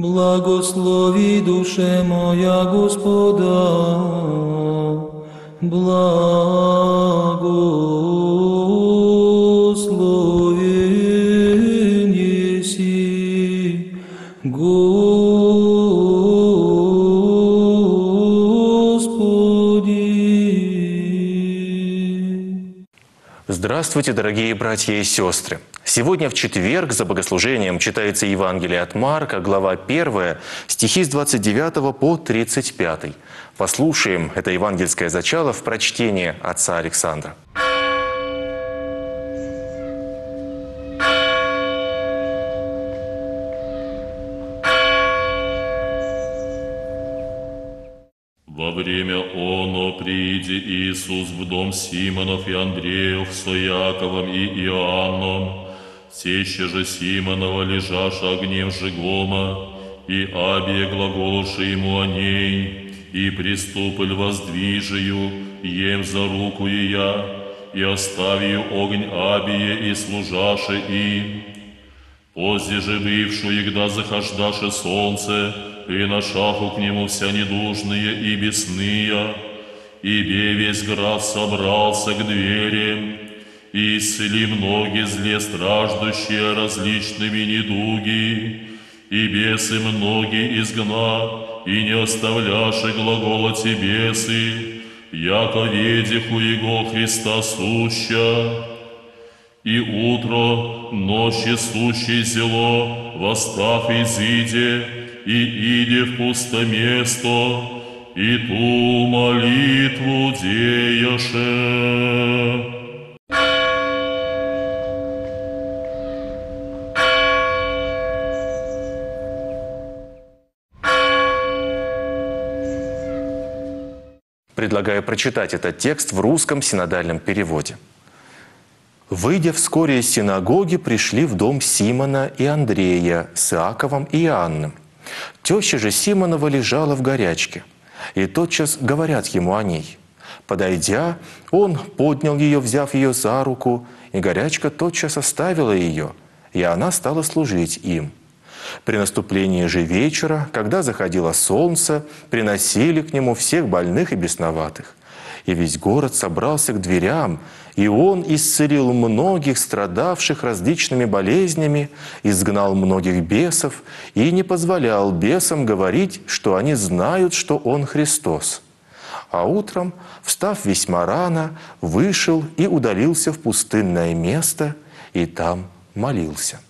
Благослови душе моя Господа, благословен еси, Господи. Здравствуйте, дорогие братья и сестры! Сегодня в четверг за богослужением читается Евангелие от Марка, глава 1, стихи с 29 по 35. Послушаем это евангельское зачало в прочтении отца Александра. Во время оно приди Иисус в дом Симонов и Андреев с Яковом и Иоанном, Теще же Симонова лежаша огнем жигома, и Абия глаголуши ему о ней, и приступль воздвижию, ем за руку и я, и оставию огонь Абие и служаше им. Позже же бывшую, когда захождаше солнце, и на шаху к нему вся недужные и бесные, и весь град собрался к двери, и исцели многие зле страждущие различными недуги, и бесы многие изгна, и не оставляши глагола тебесы, яко ведиху Его Христа суща. И утро, ночи сущей зело, восстав изиде, и иди в пусто место, и ту молитву деяше. Предлагаю прочитать этот текст в русском синодальном переводе. Выйдя вскоре из синагоги, пришли в дом Симона и Андрея с Иаковом и Иоанном. Теща же Симонова лежала в горячке, и тотчас говорят ему о ней. Подойдя, он поднял ее, взяв ее за руку, и горячка тотчас оставила ее, и она стала служить им. При наступлении же вечера, когда заходило солнце, приносили к нему всех больных и бесноватых. И весь город собрался к дверям, и он исцелил многих страдавших различными болезнями, изгнал многих бесов и не позволял бесам говорить, что они знают, что он Христос. А утром, встав весьма рано, вышел и удалился в пустынное место, и там молился.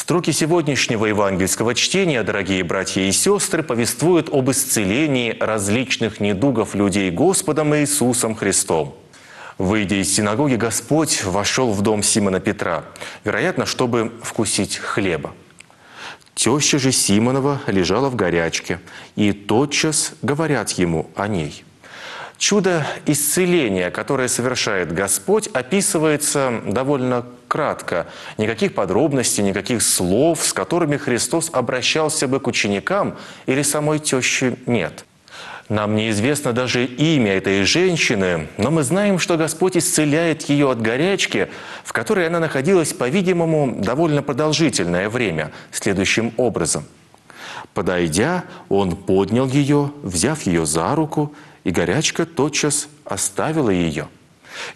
Строки сегодняшнего евангельского чтения, дорогие братья и сестры, повествуют об исцелении различных недугов людей Господом Иисусом Христом. Выйдя из синагоги, Господь вошел в дом Симона Петра, вероятно, чтобы вкусить хлеба. Теща же Симонова лежала в горячке, и тотчас говорят ему о ней – Чудо исцеления, которое совершает Господь, описывается довольно кратко. Никаких подробностей, никаких слов, с которыми Христос обращался бы к ученикам или самой теще, нет. Нам неизвестно даже имя этой женщины, но мы знаем, что Господь исцеляет ее от горячки, в которой она находилась, по-видимому, довольно продолжительное время, следующим образом. Подойдя, Он поднял ее, взяв ее за руку – и горячка тотчас оставила ее.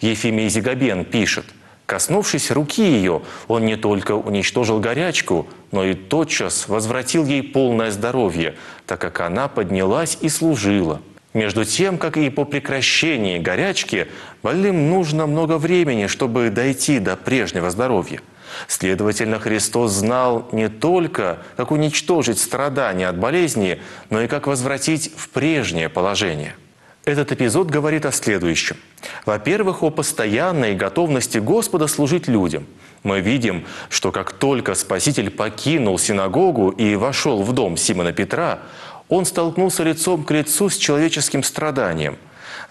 Ефимий Зигабен пишет, «Коснувшись руки ее, он не только уничтожил горячку, но и тотчас возвратил ей полное здоровье, так как она поднялась и служила». Между тем, как и по прекращении горячки, больным нужно много времени, чтобы дойти до прежнего здоровья. Следовательно, Христос знал не только, как уничтожить страдания от болезни, но и как возвратить в прежнее положение – этот эпизод говорит о следующем. Во-первых, о постоянной готовности Господа служить людям. Мы видим, что как только Спаситель покинул синагогу и вошел в дом Симона Петра, он столкнулся лицом к лицу с человеческим страданием.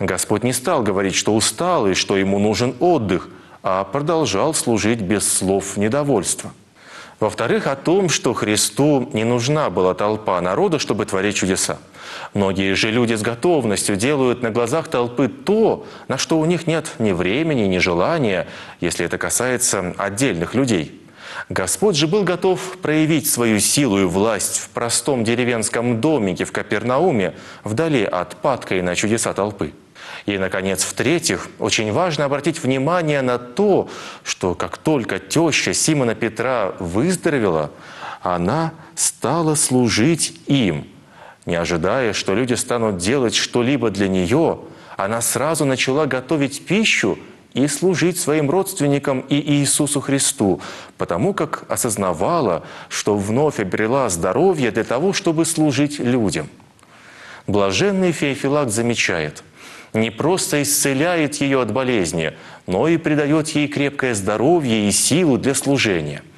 Господь не стал говорить, что устал и что ему нужен отдых, а продолжал служить без слов недовольства – во-вторых, о том, что Христу не нужна была толпа народа, чтобы творить чудеса. Многие же люди с готовностью делают на глазах толпы то, на что у них нет ни времени, ни желания, если это касается отдельных людей. Господь же был готов проявить свою силу и власть в простом деревенском домике в Капернауме, вдали от падкой на чудеса толпы. И, наконец, в-третьих, очень важно обратить внимание на то, что как только теща Симона Петра выздоровела, она стала служить им. Не ожидая, что люди станут делать что-либо для нее, она сразу начала готовить пищу и служить своим родственникам и Иисусу Христу, потому как осознавала, что вновь обрела здоровье для того, чтобы служить людям. Блаженный Феофилак замечает, не просто исцеляет ее от болезни, но и придает ей крепкое здоровье и силу для служения –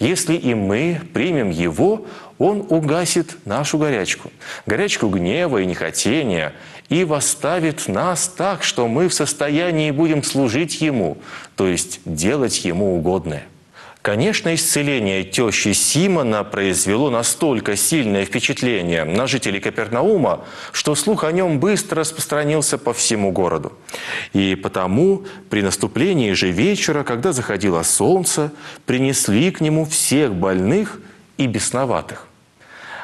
если и мы примем Его, Он угасит нашу горячку, горячку гнева и нехотения, и восставит нас так, что мы в состоянии будем служить Ему, то есть делать Ему угодное. Конечно, исцеление тещи Симона произвело настолько сильное впечатление на жителей Капернаума, что слух о нем быстро распространился по всему городу. И потому при наступлении же вечера, когда заходило солнце, принесли к нему всех больных и бесноватых.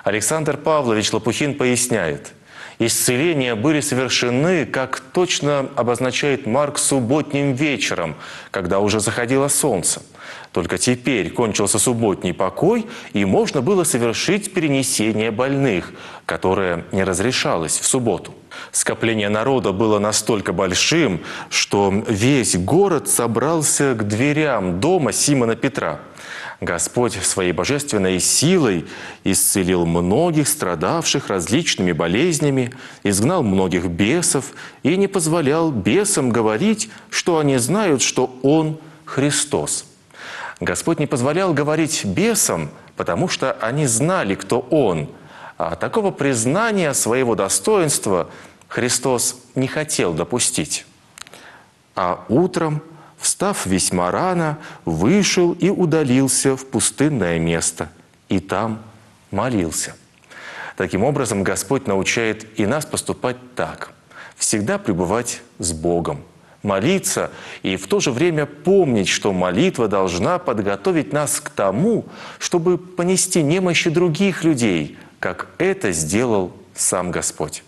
Александр Павлович Лопухин поясняет, исцеления были совершены, как точно обозначает Марк, субботним вечером, когда уже заходило солнце – только теперь кончился субботний покой, и можно было совершить перенесение больных, которое не разрешалось в субботу. Скопление народа было настолько большим, что весь город собрался к дверям дома Симона Петра. Господь своей божественной силой исцелил многих страдавших различными болезнями, изгнал многих бесов и не позволял бесам говорить, что они знают, что Он Христос. Господь не позволял говорить бесам, потому что они знали, кто Он. А такого признания своего достоинства Христос не хотел допустить. А утром, встав весьма рано, вышел и удалился в пустынное место, и там молился. Таким образом, Господь научает и нас поступать так – всегда пребывать с Богом – молиться и в то же время помнить, что молитва должна подготовить нас к тому, чтобы понести немощи других людей, как это сделал сам Господь.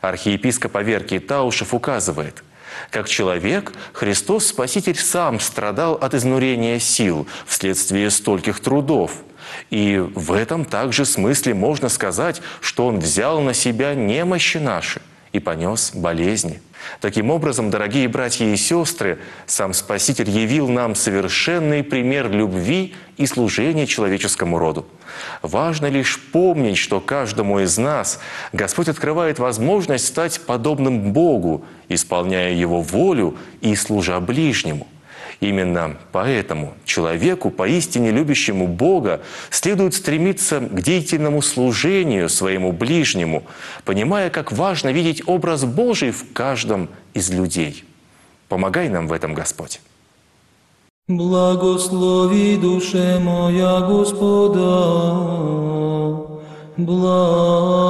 Архиепископ Аверкий Таушев указывает, как человек, Христос Спаситель сам страдал от изнурения сил вследствие стольких трудов. И в этом также смысле можно сказать, что Он взял на себя немощи наши и понес болезни – Таким образом, дорогие братья и сестры, сам Спаситель явил нам совершенный пример любви и служения человеческому роду. Важно лишь помнить, что каждому из нас Господь открывает возможность стать подобным Богу, исполняя Его волю и служа ближнему – Именно поэтому человеку, поистине любящему Бога, следует стремиться к деятельному служению своему ближнему, понимая, как важно видеть образ Божий в каждом из людей. Помогай нам в этом, Господь. Благослови душе моя Господа, благослови.